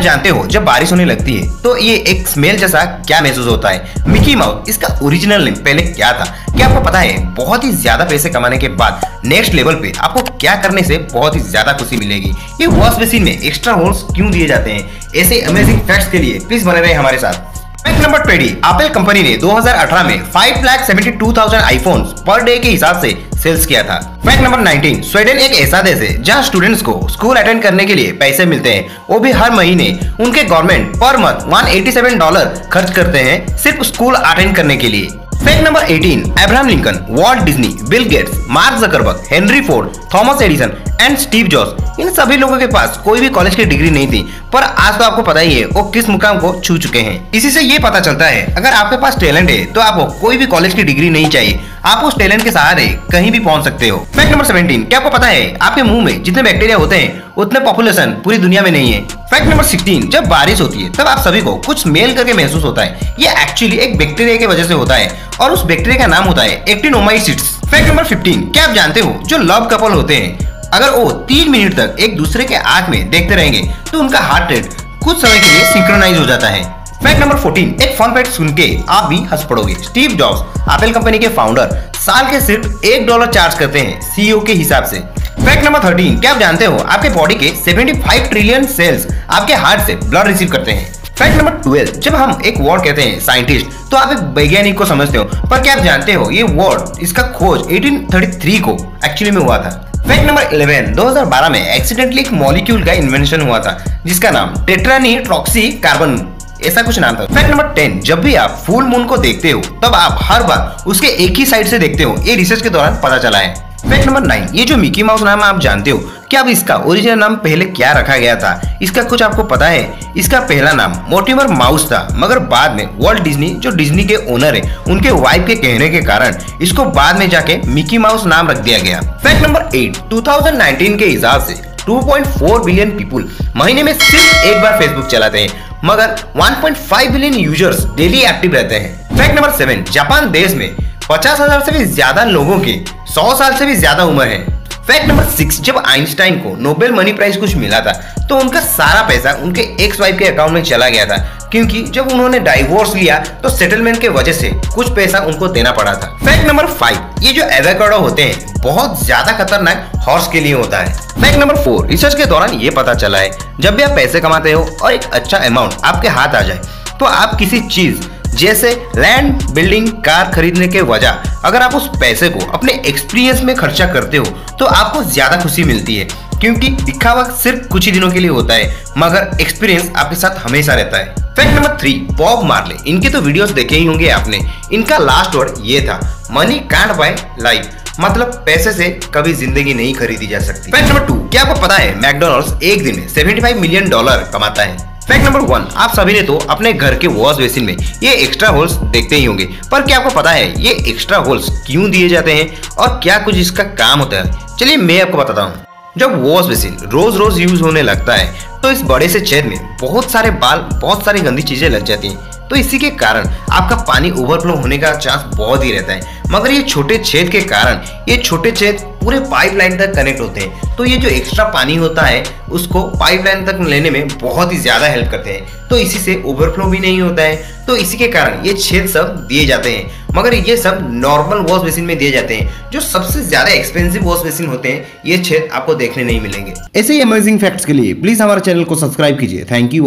आप जानते हो, जब बारिश होने लगती है तो ये एक स्मेल जैसा क्या महसूस होता है? मिकी माउस इसका ओरिजिनल नेम पहले क्या था? क्या आपको पता है, बहुत ही ज़्यादा पैसे कमाने के बाद नेक्स्ट लेवल पे आपको क्या करने से बहुत ही ज़्यादा खुशी मिलेगी? ये वॉश मशीन में एक्स्ट्रा होल्स क्यों दिए जाते हैं? ऐसे अमेजिंग फैक्ट्स के लिए प्लीज़ बने रहे हमारे साथ। Fact number twenty Apple company ने 2018 में 5 लाख 72,000 आईफोन पर डे के हिसाब से सेल्स किया था। फैक्ट नंबर 19 स्वीडन एक ऐसा देश है जहाँ स्टूडेंट्स को स्कूल अटेंड करने के लिए पैसे मिलते हैं। वो भी हर महीने उनके गवर्नमेंट पर मंथ 187 डॉलर खर्च करते हैं सिर्फ़ स्कूल अटेंड करने के लिए। Fact number 18 Abraham Lincoln Walt Disney Bill Gates Mark Zuckerberg Henry Ford Thomas Edison and Steve Jos इन सभी लोगों के पास कोई भी कॉलेज की डिग्री नहीं थी, पर आज तो आपको पता ही है वो किस मुकाम को छू चुके हैं। इसी से ये पता चलता है, अगर आपके पास टैलेंट है तो आपको कोई भी कॉलेज की डिग्री नहीं चाहिए। आप उस टैलेंट के सहारे कहीं भी पहुँच सकते हो। फैक्ट नंबर सेवेंटीन क्या आपको पता है, आपके मुँह में जितने बैक्टीरिया होते हैं, उतने पॉपुलेशन पूरी दुनिया में नहीं है। फैक्ट नंबर सिक्सटीन जब बारिश होती है, तब आप सभी को कुछ मेल करके महसूस होता है। ये एक्चुअली एक बैक्टीरिया की वजह से होता है, और उस बैक्टीरिया का नाम होता है एक्टिनोमाइसिट्स फैक्ट नंबर फिफ्टीन क्या आप जानते हो, जो लव कपल होते हैं अगर वो तीन मिनट तक एक दूसरे के आँख में देखते रहेंगे तो उनका हार्ट रेट कुछ समय के लिए सिंक्रोनाइज हो जाता है। फैक्ट नंबर 14 एक फन फैक्ट सुन के आप भी हंस पड़ोगे। स्टीव जॉब्स एप्पल कंपनी के फाउंडर साल के सिर्फ़ एक डॉलर चार्ज करते हैं सीईओ के हिसाब से। फैक्ट नंबर 13 क्या आप जानते हो, आपके बॉडी के 75 ट्रिलियन सेल्स आपके हार्ट से ब्लड रिसीव करते हैं। फैक्ट नंबर 12 जब हम एक वर्ड कहते हैं साइंटिस्ट तो आप एक वैज्ञानिक को समझते हो, पर क्या आप जानते हो, ये वर्ड इसका खोज 1833 को एक्चुअली में हुआ था। फैक्ट नंबर 11 2012 में एक्सीडेंटली एक मॉलिक्यूल का इन्वेंशन हुआ था, जिसका नाम टेट्रानी ट्रॉक्सी कार्बन ऐसा कुछ नाम था। फैक्ट नंबर टेन जब भी आप फुल मून को देखते हो, तब आप हर बार उसके एक ही साइड से देखते हो, ये रिसर्च के दौरान पता चला है। फैक्ट नंबर नाइन ये जो मिकी माउस नाम आप जानते हो क्या अब इसका ओरिजिनल नाम पहले क्या रखा गया था? इसका कुछ आपको पता है? इसका पहला नाम मोटिमर माउस था, मगर बाद में वर्ल्ड डिज्नी जो डिज्नी के ओनर है, उनके वाइफ के कहने के कारण इसको बाद में जाके मिकी माउस नाम रख दिया गया। फैक्ट नंबर एट 2019 के हिसाब से 2.4 बिलियन पीपुल महीने में सिर्फ़ एक बार फेसबुक चलाते हैं, मगर 1.5 बिलियन यूज़र्स डेली एक्टिव रहते हैं। फैक्ट नंबर सेवन जापान देश में पचास हज़ार से भी ज़्यादा लोगों की, सौ साल से भी ज़्यादा उम्र है। फैक्ट नंबर सिक्स जब आइंस्टाइन को नोबेल मनी प्राइज कुछ मिला था तो उनका सारा पैसा उनके एक्स वाइफ के अकाउंट में चला गया था। क्योंकि जब उन्होंने डाइवोर्स लिया तो सेटलमेंट के वजह से कुछ पैसा उनको देना पड़ा था। फैक्ट नंबर फाइव ये जो एवेकाडो होते हैं, बहुत ज़्यादा खतरनाक हॉर्स के लिए होता है। फैक्ट नंबर फोर रिसर्च के दौरान ये पता चला है, जब भी आप पैसे कमाते हो और एक अच्छा अमाउंट आपके हाथ आ जाए तो आप किसी चीज़ जैसे लैंड बिल्डिंग कार खरीदने के वजह। अगर आप उस पैसे को अपने एक्सपीरियंस में खर्चा करते हो तो आपको ज़्यादा खुशी मिलती है, क्योंकि दिखावा सिर्फ़ कुछ ही दिनों के लिए होता है, मगर एक्सपीरियंस आपके साथ हमेशा रहता है। Fact number three Bob Marley इनके तो वीडियोस देखे ही होंगे आपने। इनका लास्ट वर्ड ये था मनी कांट बाय लाइफ मतलब पैसे से कभी ज़िंदगी नहीं खरीदी जा सकती। फैक्ट नंबर टू क्या आपको पता है मैकडोनल्ड्स एक दिन में 75 मिलियन डॉलर कमाता है? फैक्ट नंबर वन आप सभी ने तो अपने घर के वॉश बेसिन में ये एक्स्ट्रा होल्स देखते ही होंगे। पर क्या आपको पता है, ये एक्स्ट्रा होल्स क्यों दिए जाते हैं और क्या कुछ इसका काम होता है? चलिए मैं आपको बताता हूँ। जब वॉश बेसिन रोज रोज यूज़ होने लगता है तो इस बड़े से छेद में बहुत सारे बाल, बहुत सारी गंदी चीज़ें लग जाती हैं। तो इसी के कारण आपका पानी ओवरफ्लो होने का चांस बहुत ही रहता है। मगर ये छोटे छेद के कारण, ये छोटे छेद पूरे पाइपलाइन तक कनेक्ट होते हैं। तो ये जो एक्स्ट्रा पानी होता है, उसको पाइपलाइन तक लेने में बहुत ही ज़्यादा हेल्प करते हैं। तो इसी से ओवरफ्लो भी नहीं होता है। तो इसी के कारण ये छेद सब दिए जाते हैं। मगर ये सब नॉर्मल वॉश बेसिन में दिए जाते हैं। जो सबसे ज़्यादा एक्सपेंसिव वॉश बेसिन होते हैं, ये छेद आपको देखने नहीं मिलेंगे। ऐसे ही अमेजिंग फैक्ट्स के लिए प्लीज़ हमारे चैनल को सब्सक्राइब कीजिए। Thank you